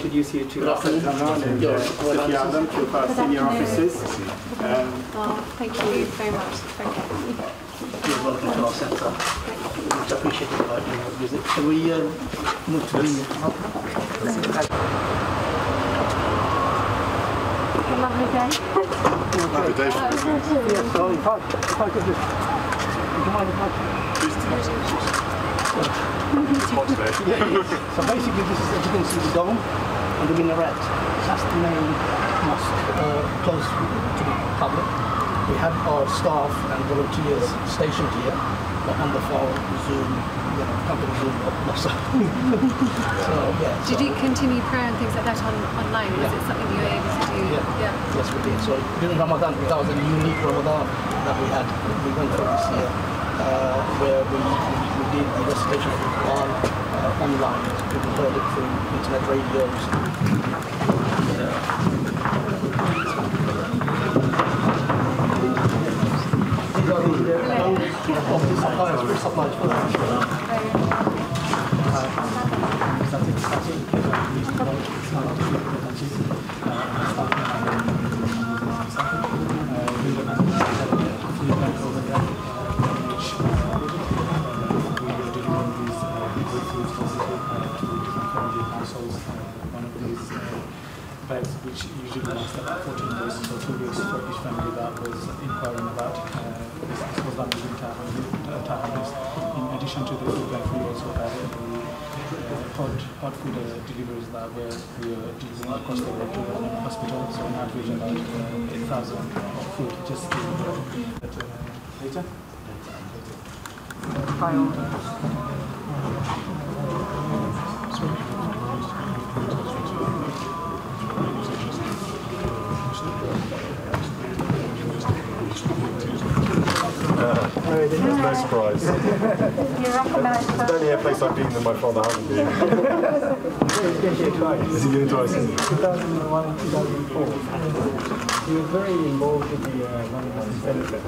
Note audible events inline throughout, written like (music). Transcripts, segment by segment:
introduce you to Asad Zaman and uh, Safi Adam, two of our senior officers. Um, Oh, thank you very much. Thank you. You're welcome to our centre. Much appreciated by your visit. Shall we um, move to the Have a lovely day. Happy day. Yeah, so if I, if I could just, would you mind if I It's (laughs) hot. So basically, this is, as you can see, the dome and the minaret. That's the main mosque uh, close to the public. We had our staff and volunteers stationed here, but on the phone, Zoom, you know, company Zoom, so. (laughs) so yeah. Did so- you continue prayer and things like that on, online? Was Yeah. it something you were able to do? Yeah. Yes, we did. So during Ramadan, that was a unique Ramadan that we had. We went through this year, uh, where we, we, did the recitation of the Quran uh, online. People heard it through internet radios. These free supplies for beds which usually last about 14 days, so two weeks for each family that was inquiring about. Uh, this, Tahanis. In addition to the food bank, we also had a uh, hot, hot food uh, deliveries that were, we were delivering across the road to the hospital, so on average about uh, 8,000 of food just delivered. Uh, later? No surprise. You recognise It's only a place I've been that my father hasn't been. Is he been twice? 2001 and 2004. He was very involved in the uh, London Muslim Center.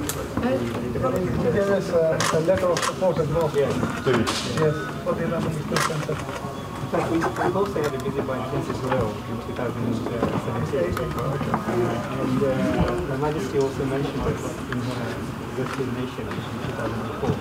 There is a, a letter of support as well. Yes. Do? Yes, for the London Muslim Center. In fact, we, we also had a visit by Prince as well in 2017. Uh, and uh, Her Majesty also mentioned it in her Western Nation in 2004